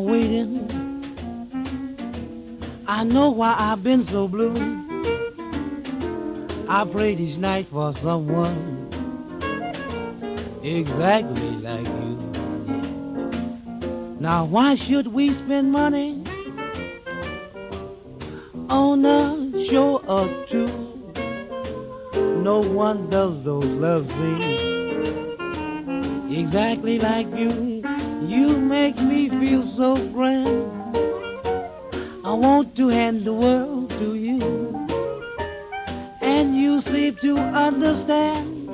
waiting. I know why I've been so blue. I prayed each night for someone exactly like you. Now, why should we spend money on a show or two? No one does those love scenes exactly like you. You make me feel so grand. I want to hand the world to you. And you seem to understand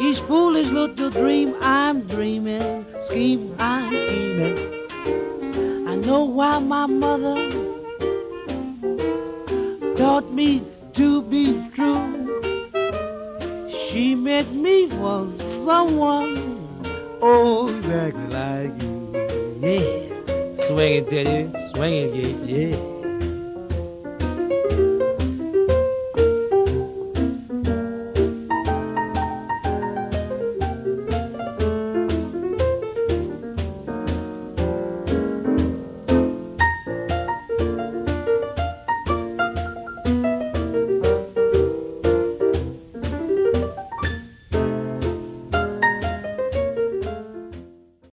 each foolish little dream I'm dreaming, scheme I'm scheming. I know why my mother taught me to be true. She meant me for someone, oh, exactly like you. Yeah, swing it, Teddy, swing it, yeah.